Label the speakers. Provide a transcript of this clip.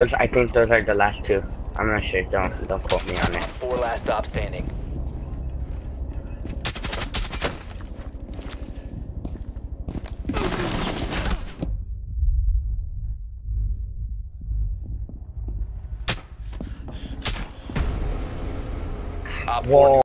Speaker 1: Those, I think those are the last two. I'm not sure. Don't don't quote me on it.
Speaker 2: Four last stop standing.
Speaker 1: Whoa.